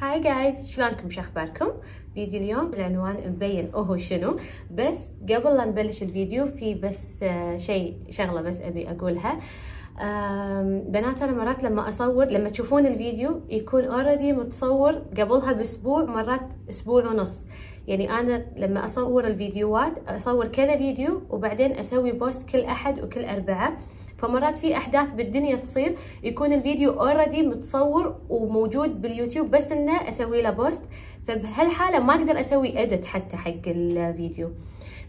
hi guys شلونكم شو أخباركم؟ فيديو اليوم العنوان مبين هو شنو. بس قبل لا نبلش الفيديو في بس آه، شيء شغلة بس أبي أقولها. بنات أنا مرات لما أصور لما تشوفون الفيديو يكون already متصور قبلها بأسبوع مرات أسبوع ونص. يعني أنا لما أصور الفيديوهات أصور كذا فيديو وبعدين أسوي post كل أحد وكل اربعاء فمرات في أحداث بالدنيا تصير يكون الفيديو already متصور وموجود باليوتيوب بس إنه أسوي له post فبهالحالة ما أقدر أسوي edit حتى حق الفيديو.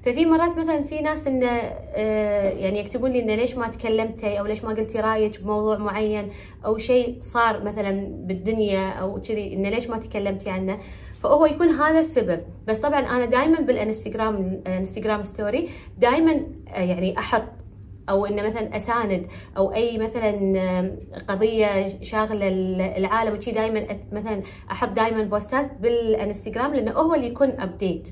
ففي مرات مثلا في ناس انه آه، يعني يكتبون لي انه ليش ما تكلمتي أو ليش ما قلتي رأيك بموضوع معين أو شيء صار مثلا بالدنيا أو كذي انه ليش ما تكلمتي عنه. فهو يكون هذا السبب. بس طبعا أنا دائما بالإنستغرام الإنستغرام story دائما يعني أحط أو إنه مثلا أساند أو أي مثلا قضية شاغلة العالم وشي دائما مثلا أحط دائما بوستات بالإنستغرام لأنه هو اللي يكون ابديت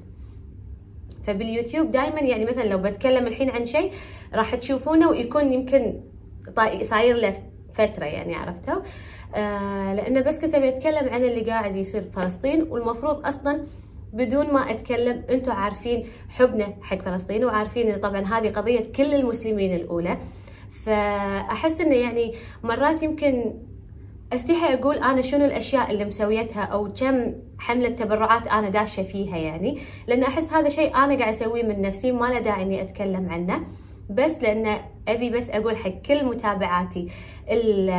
فباليوتيوب دائما يعني مثلا لو بتكلم الحين عن شيء راح تشوفونه ويكون يمكن صاير له فترة يعني عرفتوا آه لأنه بس كنت أتكلم عن اللي قاعد يصير بفلسطين والمفروض أصلا بدون ما أتكلم أنتم عارفين حبنا حق فلسطين وعارفين إن طبعا هذه قضية كل المسلمين الأولى. فأحس إنه يعني مرات يمكن استحي أقول أنا شنو الأشياء اللي مسويتها أو كم حملة تبرعات أنا داشه فيها يعني. لأن أحس هذا شيء أنا قاعد أسويه من نفسي ما له داعي إني أتكلم عنه. بس لأن أبي بس أقول حق كل متابعاتي ال-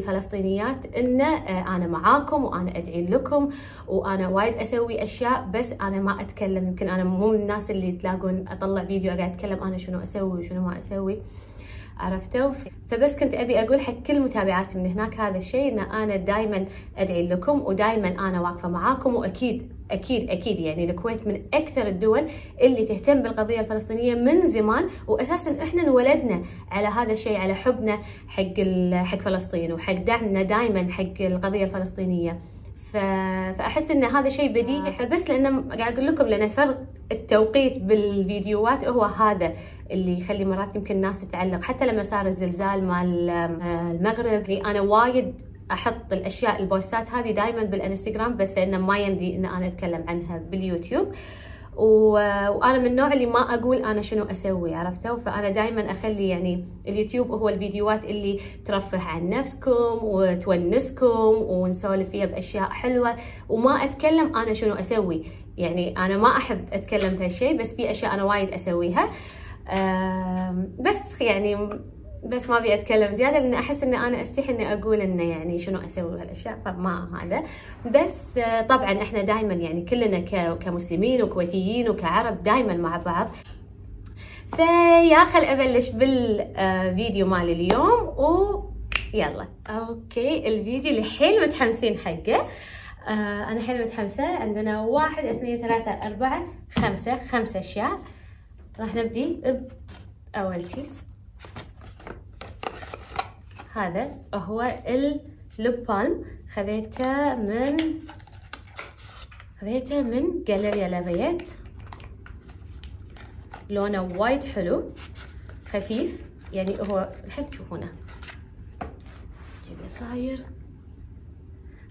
الفلسطينيات ان أنا معاكم وأنا أدعي لكم وأنا وايد أسوي أشياء بس أنا ما أتكلم يمكن أنا مو من الناس اللي تلاقون أطلع فيديو قاعد أتكلم أنا شنو أسوي وشنو ما أسوي. عرفتوا؟ فبس كنت أبي أقول حق كل متابعاتي من هناك هذا الشيء إن أنا دائما أدعي لكم ودائما أنا واقفة معاكم وأكيد أكيد أكيد يعني الكويت من أكثر الدول اللي تهتم بالقضية الفلسطينية من زمان واساسا إحنا انولدنا على هذا الشيء على حبنا حق حق فلسطين وحق دعمنا دائما حق القضية الفلسطينية. فأحس إن هذا شيء بديهي فبس لأن قاعد أقول لكم لأن فرق التوقيت بالفيديوهات هو هذا اللي يخلي مرات يمكن الناس تتعلق حتى لما صار الزلزال مال آه، المغرب يعني أنا وايد أحط الأشياء البوستات هذه دائما بالإنستغرام بس لأنه ما يمدي إن أنا أتكلم عنها باليوتيوب. وأنا من النوع اللي ما أقول أنا شنو أسوي عرفتوا فأنا دائما أخلي يعني اليوتيوب هو الفيديوهات اللي ترفه عن نفسكم وتونسكم ونسولف فيها بأشياء حلوة. وما أتكلم أنا شنو أسوي. يعني أنا ما أحب أتكلم بهالشيء بس في أشياء أنا وايد أسويها. بس يعني بس ما أبي أتكلم زيادة لأن أحس ان أنا استحي إني أقول إنه يعني شنو أسوي بهالاشياء فما هذا. بس آه، طبعا إحنا دائما يعني كلنا كمسلمين وكويتيين وكعرب دائما مع بعض. فيا خل أبلش بالفيديو مالي اليوم و يلا. أوكي الفيديو اللي حيل متحمسين حقه. آه أنا حيل متحمسة. عندنا واحد اثنين ثلاثة أربعة خمسة خمسة أشياء. راح نبدي بأول شيء هذا هو الليب بالم خذيته من خذيته من Galeries Lafayette لونه وايد حلو. خفيف. يعني هو الحين تشوفونه. كذا صاير؟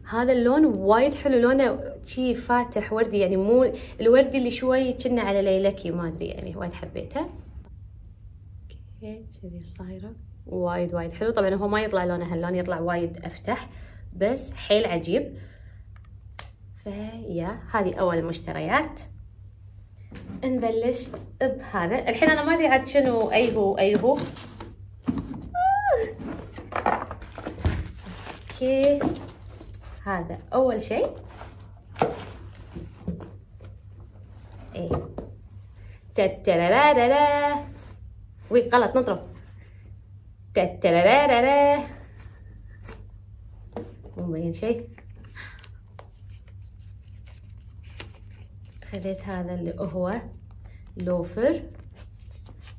هذا اللون وايد حلو. لونه شي فاتح وردي. يعني مو الوردي اللي شوي كنا على ليلكي ما أدري يعني وايد حبيته. okay كذي صايره؟ وايد وايد حلو. طبعا هو ما يطلع لونه هاللون يطلع وايد أفتح بس حيل عجيب. ف yeah هذه أول المشتريات نبلش بهذا. الحين أنا ما أدري عاد شنو أي هو أي هو. okay. هذا أول شيء. إيه. تترارارا وي غلط نضرب تترارارا مبين شيء خذيت هذا اللي هو loafer.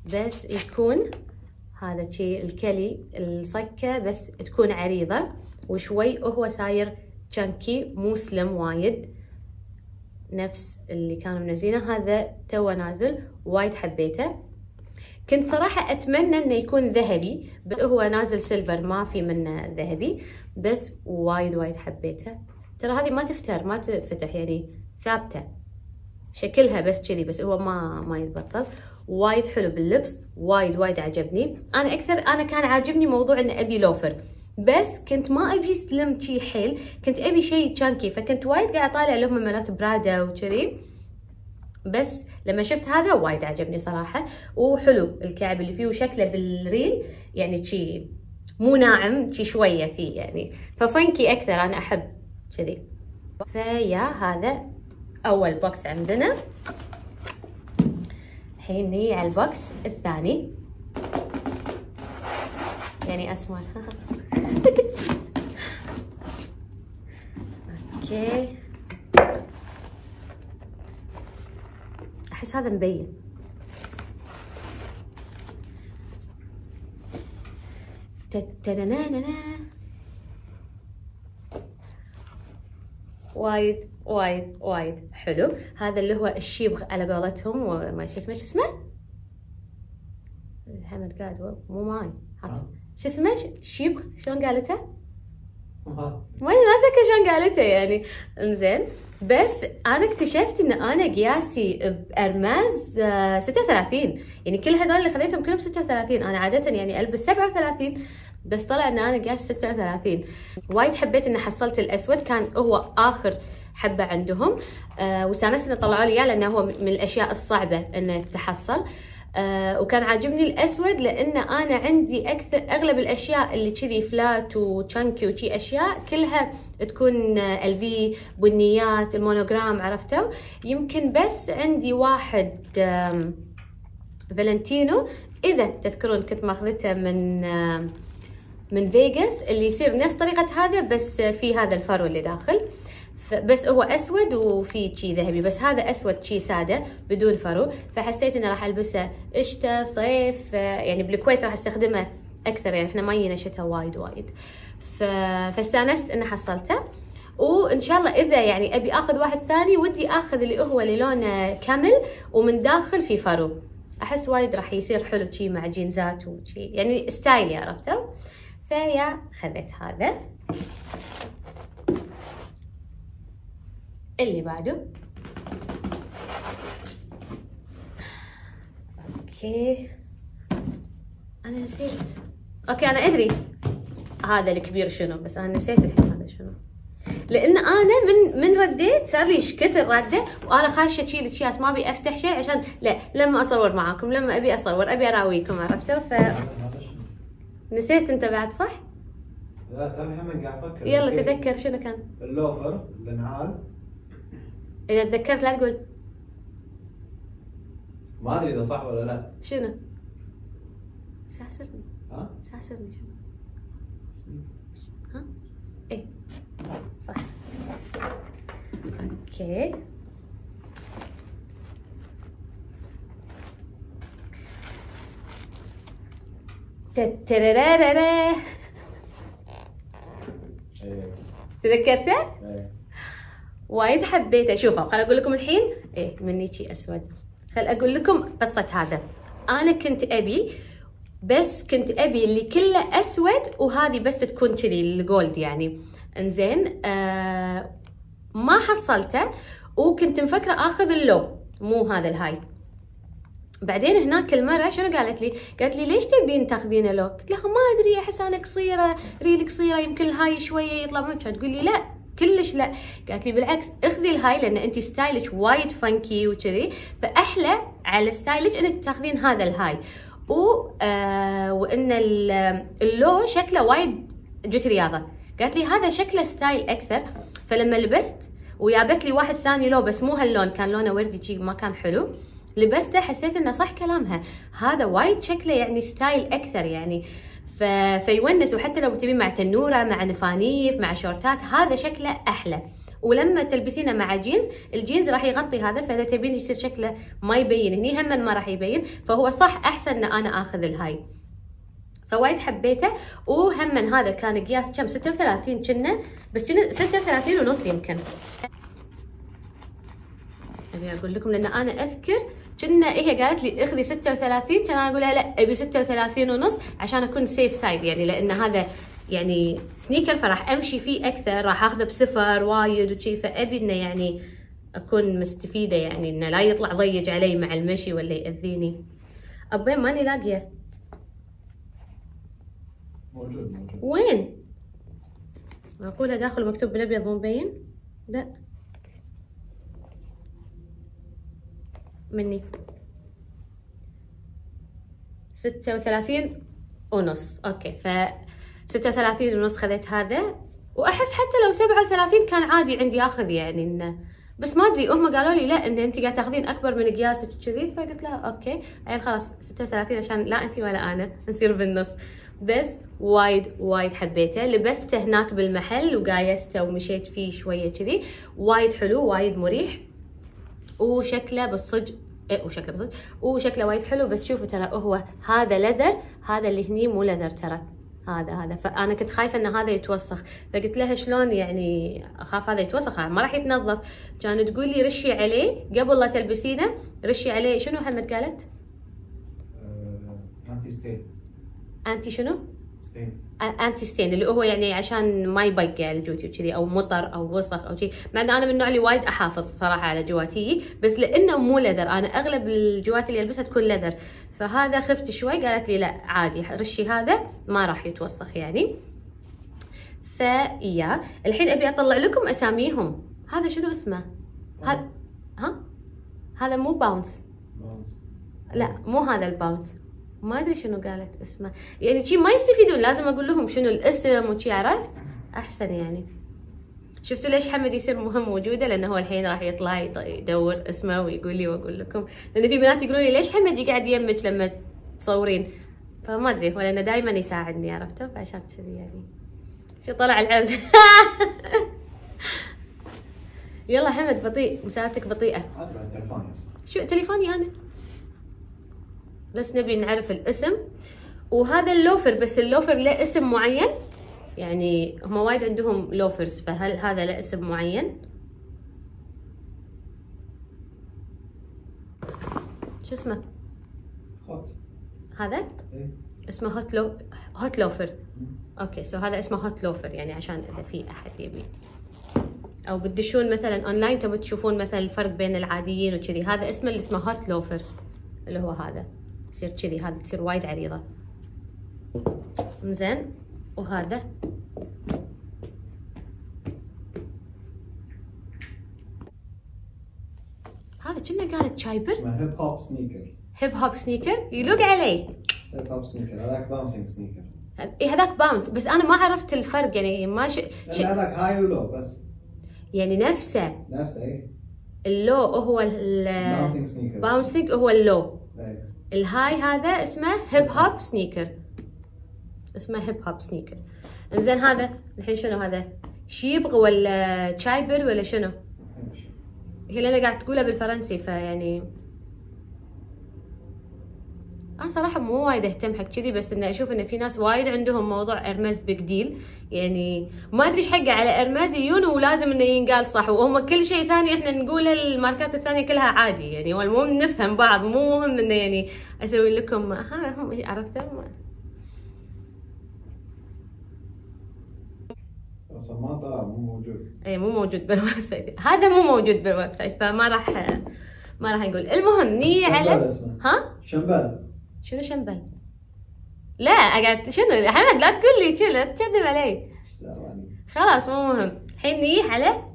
بس يكون هذا شيء الكلي الصكة بس تكون عريضة. وشوي هو صاير chunky مو slim وايد. نفس اللي كانوا منزلينه. هذا تو نازل وايد حبيته. كنت صراحة أتمنى إنه يكون ذهبي بس هو نازل silver ما في منه ذهبي بس وايد وايد حبيته. ترى هذه ما تفتر ما تفتح يعني ثابتة. شكلها بس كذي بس هو ما ما يتبطل. وايد حلو باللبس وايد وايد عجبني. أنا أكثر أنا كان عاجبني موضوع ان أبي loafer بس كنت ما أبي slim شي حيل كنت أبي شيء chunky فكنت وايد قاعد أطالع لهم مالات برادا وكذي. بس لما شفت هذا وايد عجبني صراحة. وحلو الكعب اللي فيه وشكله بالريل يعني شي مو ناعم شي شوية فيه يعني. ف funky أكثر أنا أحب كذي. ف yeah هذا أول box عندنا. الحين نجي على ال box الثاني. يعني أسمر. أوكي. أحس هذا مبين. تتنانانا وايد وايد وايد. حلو. هذا اللي هو الشيبغ على قولتهم وما شو اسمه شو اسمه؟ حمد قاعد مو معي شو اسمه؟ شيبغ شلون قالته؟ ما ما أتذكر شلون قالته يعني. إنزين. بس أنا اكتشفت إن أنا قياسي بأرماز 36 آه، يعني كل هذول اللي خذيتهم كلهم 36 أنا عادة يعني ألبس 37 بس طلع إن أنا قياس 36 وايد حبيت ان حصلت الأسود. كان هو آخر حبة عندهم. آه ان طلعوا لي إياه لأنه هو من الأشياء الصعبة إنه تحصل آه وكان عاجبني الأسود لأن أنا عندي أكثر أغلب الأشياء اللي كذي flat و chunky وشي أشياء كلها تكون LV بنيات ال monogram عرفتوا يمكن بس عندي واحد فالنتينو. إذا تذكرون كنت ماخذته من من فيغاس اللي يصير نفس طريقة هذا بس في هذا الفرو اللي داخل. بس هو أسود وفي شي ذهبي بس هذا أسود شي سادة بدون فرو. فحسيت اني راح ألبسه شتاء صيف يعني بالكويت راح أستخدمه أكثر يعني إحنا ما يجينا شتاء وايد وايد. فاستانست اني حصلته. وإن شاء الله إذا يعني أبي آخذ واحد ثاني ودي آخذ اللي هو اللي لونه كامل ومن داخل في فرو. أحس وايد راح يصير حلو شي مع جينزات وشي. يعني style ي عرفتوا فيا خذيت هذا. اللي بعده. okay. أنا نسيت. okay أنا أدري هذا الكبير شنو بس أنا نسيت الحين هذا شنو. لأن أنا من من رديت صار لي إيش كثر رده وأنا خاشه اشيل اكياس ما أبي أفتح شيء عشان لا لما أصور معاكم لما أبي أصور أبي أراويكم عرفتوا ف نسيت أنت بعد صح؟ لا توني هم قاعد أفكر. يلا تذكر شنو كان؟ اللوفر النعال اذا تذكرت لا تقول ما أدري إذا صح ولا لا شنو؟ ساسرني ها؟ ساسرني شنو؟ ها؟ إيه صح أوكي تتررررر تذكرته؟ إيه وايد حبيته شوفوا خل أقول لكم الحين إيه مني شي أسود. خل أقول لكم قصة هذا. أنا كنت أبي بس كنت أبي اللي كله أسود وهذه بس تكون كذي ال gold يعني. إنزين آه ما حصلته وكنت مفكرة آخذ ال low. مو هذا ال high. بعدين هناك المرة شنو قالت لي؟ قالت لي ليش تبين تاخذينه low؟ قلت لها ما أدري أحس أنا قصيرة ريلي قصيرة يمكن ال high شوية يطلع. معك تقول لي لا كلش لا. قالت لي بالعكس اخذي ال high لأن انت style ك وايد funky وكذي فأحلى على style ك أنك تاخذين هذا ال high. و آه وإن ال low شكله وايد حق رياضة. قالت لي هذا شكله style أكثر. فلما لبست وجابت لي واحد ثاني low بس مو هاللون كان لونه وردي شي ما كان حلو. لبسته حسيت إنه صح كلامها. هذا وايد شكله يعني style أكثر يعني. فيونس وحتى لو تبين مع تنورة مع نفانيف مع شورتات هذا شكله أحلى. ولما تلبسينه مع جينز الجينز راح يغطي هذا فإذا تبين يصير شكله ما يبين. هني هم ما راح يبين فهو صح أحسن إن أنا آخذ ال high. فوايد حبيته وهم هذا كان قياس كم؟ 36 كنا بس كنا 36 ونص يمكن. أبي أقول لكم لأن أنا أذكر كنا هي قالت لي اخذي 36 كان أنا أقول لها لا أبي 36 ونص عشان أكون safe side يعني لأن هذا يعني sneaker فراح أمشي فيه أكثر راح أخذه بسفر وايد وشي فأبي إنه يعني أكون مستفيدة يعني إنه لا يطلع ضيج علي مع المشي ولا يأذيني. ابين ماني لاقية. موجود موجود. وين؟ معقوله داخل مكتوب بالأبيض مو مبين؟ لا. مني. ستة وثلاثين ونص. okay ف ستة وثلاثين ونص خذيت هذا. وأحس حتى لو سبعة وثلاثين كان عادي عندي آخذ يعني إنه بس ما أدري هم قالوا لي لا إن أنت قاعد تاخذين أكبر من قياسك كذي. فقلت لها okay. عيل خلاص 36 عشان لا أنت ولا أنا نصير بالنص. بس وايد وايد حبيته. لبسته هناك بالمحل وقايسته ومشيت فيه شوية كذي. وايد حلو وايد مريح. وشكله بالصج وشكله بالصج وشكله وايد حلو بس شوفوا ترى هو هذا لذر هذا اللي هني مو لذر ترى. هذا هذا. فأنا كنت خايفة إن هذا يتوسخ. فقلت لها شلون يعني أخاف هذا يتوسخ؟ ما راح يتنظف. كانت تقول لي رشي عليه قبل لا تلبسينه. رشي عليه شنو حمد قالت؟ انتي ستين أنتي شنو؟ انتي ستين اللي هو يعني عشان ما يبقع الجوتي وكذي أو مطر أو وسخ أو شيء مع إن أنا من النوع اللي وايد أحافظ صراحة على جواتي بس لأنه مو لذر أنا أغلب الجوات اللي ألبسها تكون لذر فهذا خفت شوي قالت لي لا عادي رشي هذا ما راح يتوسخ يعني. فيا الحين أبي أطلع لكم أساميهم. هذا شنو اسمه؟ هذا ها؟ هذا مو bounce bounce. لا مو هذا ال bounce ما أدري شنو قالت اسمه. يعني شي ما يستفيدون لازم أقول لهم شنو الاسم وشي عرفت؟ أحسن يعني. شفتوا ليش حمد يصير مهم وجوده لأنه هو الحين راح يطلع يط- يدور اسمه ويقول لي وأقول لكم. لأن في بنات يقولون لي ليش حمد يقعد يمك لما تصورين؟ فما أدري ولا انه دائما يساعدني عرفتوا؟ فعشان كذي يعني. شو طلع العرض؟ يلا حمد بطيء مساعدتك بطيئة. شو تليفوني أنا؟ بس نبي نعرف الاسم. وهذا ال loafer بس ال loafer له اسم معين؟ يعني هم وايد عندهم loafers فهل هذا له اسم معين؟ شو اسمه؟ hot هذا؟ إيه. اسمه hot لو hot loafer okay so هذا اسمه hot loafer يعني عشان إذا في أحد يبي. أو بتدشون مثلا اونلاين تبوا تشوفون مثلا الفرق بين العاديين وكذي. هذا اسمه اللي اسمه hot loafer اللي هو هذا. يصير كذي. هذا تصير وايد عريضة. زين وهذا. هذا كنا قالت Chypre اسمه hip hop sneaker hip hop sneaker يلوق علي. hip hop sneaker هذاك bouncing sneaker اي هذاك bounce بس أنا ما عرفت الفرق يعني ما ش... ش... هذاك high و low بس. يعني نفسه. نفسه إيه. ال low هو ال bouncing sneaker bouncing هو ال low. ال high هذا اسمه hip hop sneaker اسمه hip hop sneaker إنزين هذا الحين شنو هذا؟ Chypre ولا Chypre ولا شنو؟ هي لأنها قاعد تقولها بالفرنسي فيعني أنا صراحة مو وايد أهتم حق كذي بس إني أشوف إن في ناس وايد عندهم موضوع Hermes big deal يعني ما أدري إيش حقه على Hermes يجون ولازم إنه ينقال صح وهم كل شيء ثاني إحنا نقوله الماركات الثانية كلها عادي. يعني والمهم نفهم بعض مو مهم إنه يعني أسوي لكم ها عرفتوا بس ما طلع مو موجود. اي مو موجود بال website هذا مو موجود بال website فما راح ما راح نقول. المهم نيجي على ها؟ شمبل شنو شنبل؟ لا قاعد شنو؟ حمد لا تقول لي شنو؟ لا تكذب علي. خلاص مو مهم. الحين نيجي على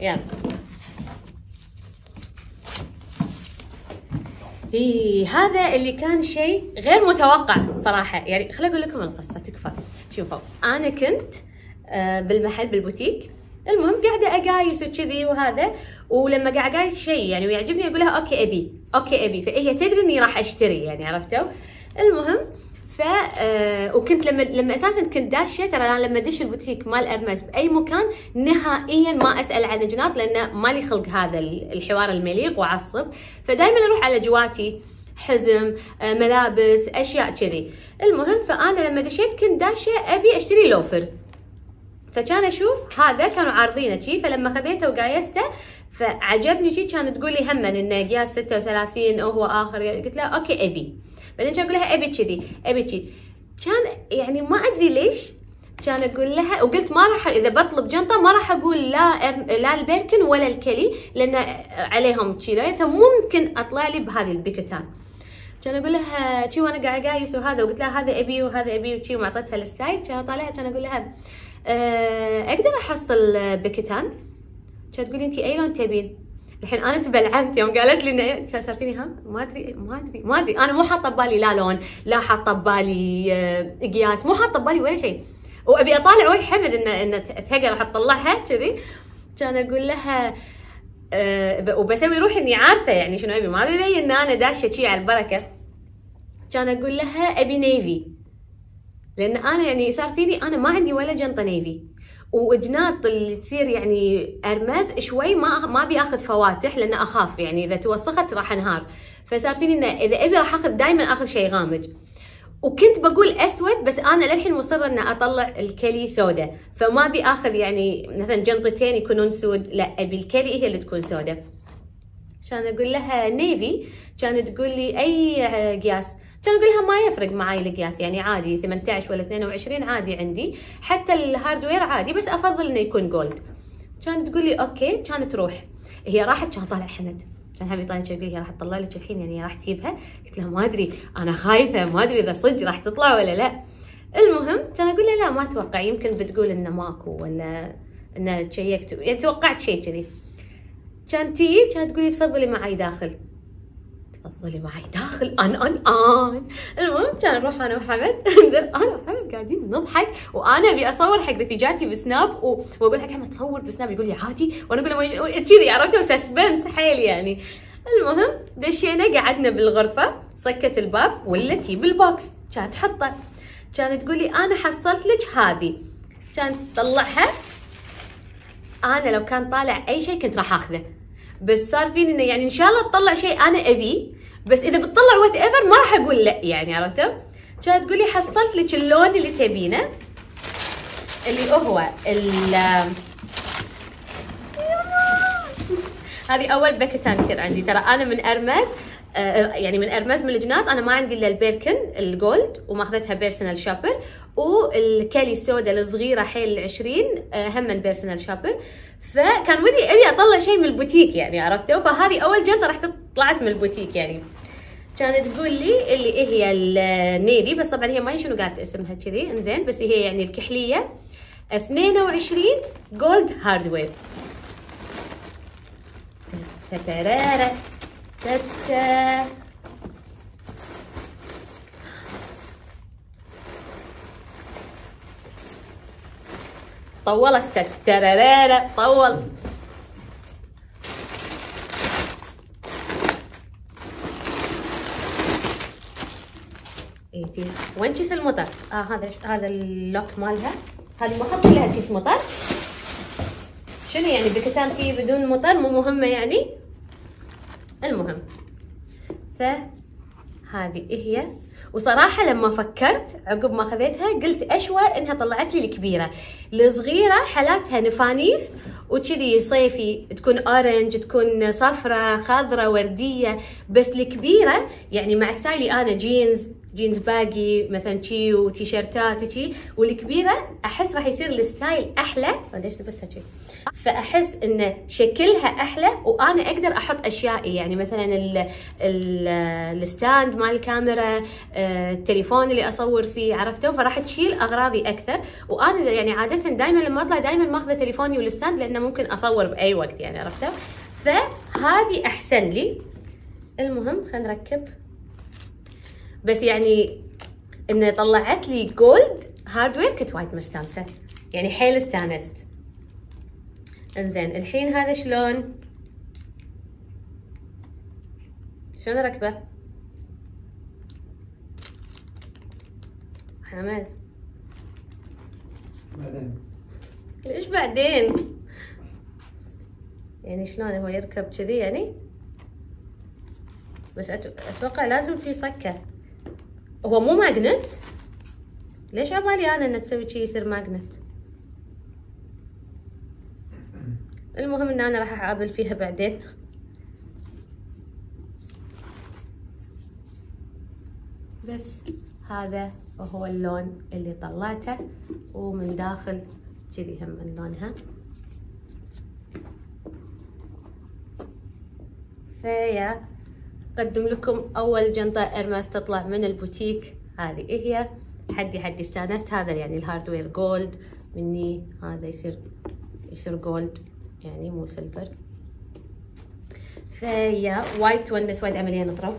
يلا. إيه هذا اللي كان شيء غير متوقع صراحة. يعني خليني أقول لكم القصة تكفى. شوفوا أنا كنت آه، بالمحل بالبوتيك. المهم قاعدة أقايس وكذي وهذا ولما قاعد أقايس شيء يعني ويعجبني أقول لها okay أبي okay أبي. فهي تدري إني راح أشتري يعني عرفتوا؟ المهم ف آه، وكنت لما لما أساسا كنت داشة ترى أنا لما أدش البوتيك مال Hermes بأي مكان نهائيا ما أسأل عن الجناط لأنه مالي خلق هذا الحوار المليق واعصب فدائما أروح على جواتي حزم آه، ملابس أشياء كذي. المهم فأنا لما دشيت كنت داشة أبي أشتري loafer. فكان أشوف هذا كانوا عارضينه شي فلما خذيته وقايسته فعجبني شي كانت تقول لي هم إن قياس 36 هو آخر قلت لها okay أبي. بعدين كان أقول لها أبي كذي أبي كذي. كان يعني ما أدري ليش كان أقول لها وقلت ما راح إذا بطلب جنطة ما راح أقول لا لا ال Birkin ولا ال Kelly لأن عليهم كذا فممكن أطلع لي بهذه ال Picotin. كان أقول لها شي وأنا قاعدة قايس وهذا وقلت لها هذا أبي وهذا أبي وشي وما اعطيتها ال style كان أطالعها كان أقول لها أقدر أحصل Picotin كانت تقولي انت أي لون تبين؟ الحين أنا تبلعمت يوم قالت لي انه كان صار فيني ها ما أدري ما أدري ما أدري أنا مو حاطة ببالي لا لون لا حاطة ببالي آه، قياس مو حاطة ببالي ولا شيء. وأبي أطالع وجه حمد انه انه تهقى راح تطلعها كذي. كان أقول لها أه وبسوي روحي إني عارفة يعني شنو أبي ما ببين إن أنا داشه شي على البركة. كان أقول لها أبي navy. لأن أنا يعني صار فيني أنا ما عندي ولا جنطة navy. وجناط اللي تصير يعني Hermes شوي ما ما أبي أخذ فواتح لأن أخاف يعني. إذا توسخت راح أنهار. فصار فيني إنه إذا أبي راح أخذ دائما أخذ شيء غامج. وكنت بقول أسود بس أنا للحين مصرة ان أطلع ال Kelly سودا فما أبي أخذ يعني مثلا جنطتين يكونون سود. لا أبي ال Kelly هي اللي تكون سودا كان أقول لها navy. كانت تقول لي أي آه، قياس. كان أقول لها ما يفرق معي القياس يعني عادي 18 ولا 22 عادي عندي حتى ال hardware عادي بس أفضل إنه يكون gold كانت تقول لي okay كانت تروح. هي راحت كان طالع حمد. كان حمد طالع يقول لي راح تطلع لك الحين يعني راح تجيبها. قلت لها ما أدري أنا خايفة ما أدري إذا صدق راح تطلع ولا لا. المهم كان أقول لها لا ما أتوقع. يمكن بتقول إنه ماكو ولا إنه check ت يعني توقعت شيء كذي. كان تي كانت تقولي تفضلي معي داخل. تفضلي معي. داخل. أن أن آن. المهم كان نروح أنا وحمد. انزين أنا وحمد قاعدين نضحك وأنا أبي أصور حق رفيجاتي ب Snap و... وأقول حق حمد تصور ب Snap يقول لي عادي. وأنا أقول له كذي عرفتوا suspense حيل يعني. المهم دشينا قعدنا بالغرفة سكت الباب ولا تجيب ال box كانت تحطه. كانت تقول لي أنا حصلت لك هذه. كانت تطلعها. أنا لو كان طالع أي شيء كنت راح آخذه. بس صار فيني إنه يعني إن شاء الله تطلع شيء أنا أبي. بس إذا بتطلع whatever ما راح أقول لا يعني عرفتوا؟ كانت تقول لي حصلت لك اللون اللي تبينه اللي هو ال هذه أول Picotin تصير عندي. ترى أنا من Hermes آه، يعني من Hermes من الجناط. أنا ما عندي إلا ال Birkin ال gold وماخذتها personal shopper وال Kelly السوداء الصغيرة حيل 20 آه، هم من personal shopper فكان ودي أبي أطلع شيء من البوتيك يعني عرفتوا فهذه أول جنطه راح طلعت من البوتيك يعني. كانت تقول لي اللي إيه هي ال navy بس طبعا هي ما شنو قالت اسمها كذي إنزين بس هي يعني الكحلية. 22 gold hardware تترارا تتا طولت تترارا طول. إيه في وين كيس المطر؟ آه هذا هذا ال lock مالها. هذه ما أحط لها كيس مطر. شنو يعني؟ Picotin فيه بدون مطر مو مهمة يعني؟ المهم. فهذه هي. وصراحة لما فكرت عقب ما خذيتها قلت أشوى إنها طلعت لي الكبيرة. الصغيرة حالاتها نفانيف وكذي صيفي تكون orange تكون صفرة خضرة وردية. بس الكبيرة يعني مع style ي أنا جينز جينز باقي مثلا شي وتيشيرتات وشي. والكبيرة أحس راح يصير ال style أحلى. ليش لبستها شي فأحس إن شكلها أحلى وأنا أقدر أحط أشيائي. يعني مثلا ال ال ال stand مال الكاميرا آه، التليفون اللي أصور فيه عرفتوا فراح تشيل أغراضي أكثر. وأنا يعني عاده دائما لما أطلع دائما ماخذه تليفوني وال stand لأنه ممكن أصور بأي وقت يعني عرفتوا فهذه أحسن لي. المهم خلينا نركب. بس يعني إنه طلعت لي gold hardware كنت وايد مستانسة. يعني حيل استانست. إنزين الحين هذا شلون؟ شلون أركبه؟ حمد. بعدين. ليش بعدين؟ يعني شلون هو يركب كذي يعني؟ بس أت- أتوقع لازم في صكة. هو مو magnet؟ ليش عبالي أنا ان تسوي شي يصير magnet؟ المهم إن أنا راح اعابل فيها بعدين. بس هذا هو اللون اللي طلعته ومن داخل كذي هم من لونها. ف yeah. أقدم لكم أول جنطة Hermès تطلع من البوتيك. هذه هي؟ حدي حدي استانست. هذا يعني ال hardware gold مني هذا يصير يصير gold يعني مو silver ف yeah وايد تونس وايد عملية نطرة.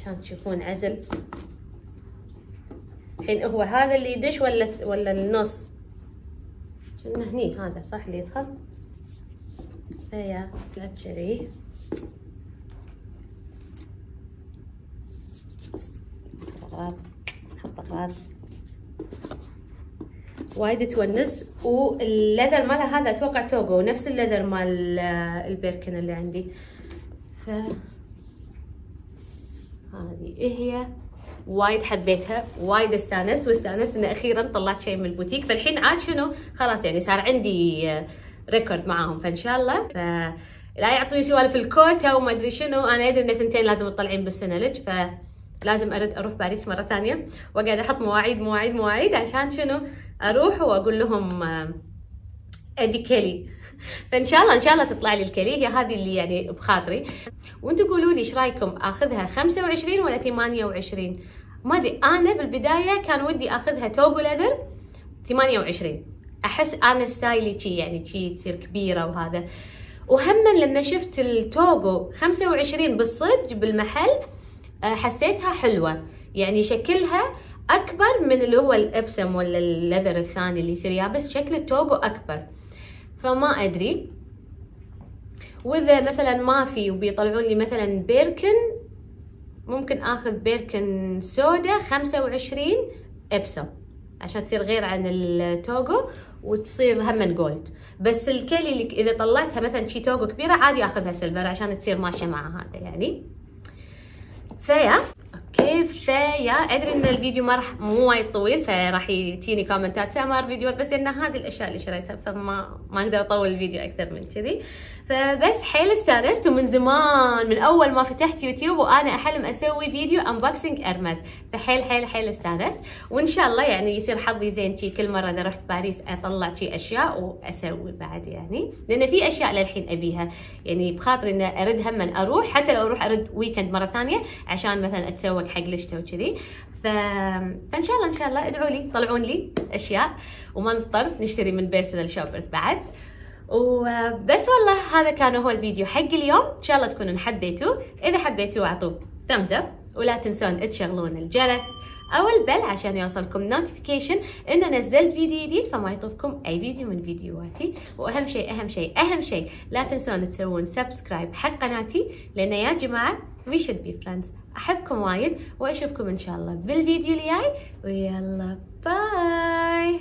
عشان تشوفون عدل. الحين هو هذا اللي يدش ولا ولا النص؟ كنا هني. هذا صح اللي يدخل. ف yeah لا تشري غاب غاز وايد تونس وال leather مالها هذا أتوقع Togo نفس ال leather مال ال Birkin اللي عندي. ف هذه هي. وايد حبيتها وايد استانست واستانست إن أخيرا طلعت شيء من البوتيك. فالحين عاد شنو؟ خلاص يعني صار عندي record معاهم فإن شاء الله. ف لا يعطوني سوالف الكوتا وما أدري شنو. أنا أدري إن ثنتين لازم تطلعين بالسنة لك فلازم أرد أروح باريس مرة ثانية. وأقعد أحط مواعيد مواعيد مواعيد عشان شنو؟ أروح وأقول لهم ابي Kelly. فإن شاء الله إن شاء الله تطلع لي ال Kelly. هي هذه اللي يعني بخاطري. وأنتم قولوا لي إيش رأيكم؟ أخذها 25 ولا 28 ما أدري. أنا بالبداية كان ودي أخذها Togo leather 28 أحس أنا ستايلي شي يعني شي تصير كبيرة وهذا. وهم لما شفت التوجو 25 بالصدق بالمحل حسيتها حلوة. يعني شكلها أكبر من اللي هو الإبسم ولا اللذر الثاني اللي يصير. يابس شكل التوجو أكبر. فما أدري. وإذا مثلا ما في وبيطلعون لي مثلا بيركن ممكن آخذ بيركن سودا 25 Epsom. عشان تصير غير عن ال Togo وتصير هم gold بس ال Kelly اللي إذا طلعتها مثلا شي Togo كبيرة عادي أخذها silver عشان تصير ماشية مع هذا يعني. ف yeah okay ف yeah. أدري إن الفيديو ما راح مو وايد طويل فراح يجيني comment ات سمر فيديوهات بس إن هذه الأشياء اللي شريتها فما ما أقدر أطول الفيديو أكثر من كذي. فبس حيل استانست ومن زمان من أول ما فتحت يوتيوب وأنا أحلم أسوي فيديو unboxing Hermès فحيل حيل حيل استانست. وإن شاء الله يعني يصير حظي زين شي كل مرة إذا رحت باريس أطلع شي أشياء وأسوي بعد يعني. لأن في أشياء للحين أبيها. يعني بخاطري ان أرد هم أروح حتى لو أروح أرد weekend مرة ثانية عشان مثلا أتسوق حق لشتة وكذي. ف... فإن شاء الله إن شاء الله ادعوا لي طلعون لي أشياء. وما نضطر نشتري من personal shoppers بعد. وبس والله هذا كان هو الفيديو حق اليوم. إن شاء الله تكونوا حبيتوه. إذا حبيتوه أعطوه thumbs up ولا تنسون تشغلون الجرس أو ال bell عشان يوصلكم notification إن نزلت فيديو جديد فما يطوفكم أي فيديو من فيديوهاتي. وأهم شيء أهم شيء أهم شيء لا تنسون تسوون subscribe حق قناتي لأن يا جماعة we should be friends. أحبكم وايد وأشوفكم إن شاء الله بالفيديو الجاي. ويلا bye